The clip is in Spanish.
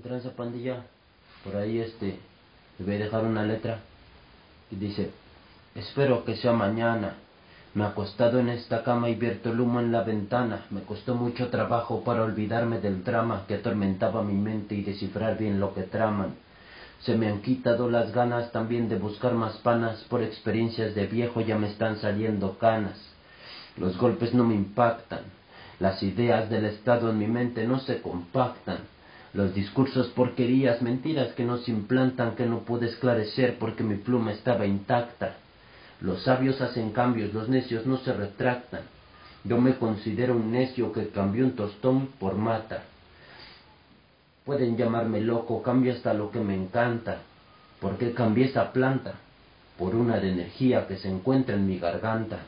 tranza pandilla? Por ahí este, le voy a dejar una letra que dice, espero que sea mañana. Me he acostado en esta cama y vierto el humo en la ventana. Me costó mucho trabajo para olvidarme del drama que atormentaba mi mente y descifrar bien lo que traman. Se me han quitado las ganas también de buscar más panas. Por experiencias de viejo ya me están saliendo canas. Los golpes no me impactan. Las ideas del Estado en mi mente no se compactan. Los discursos porquerías, mentiras que no se implantan, que no pude esclarecer porque mi pluma estaba intacta. Los sabios hacen cambios, los necios no se retractan. Yo me considero un necio que cambió un tostón por mata. Pueden llamarme loco, cambio hasta lo que me encanta. ¿Por qué cambié esa planta? Por una de energía que se encuentra en mi garganta.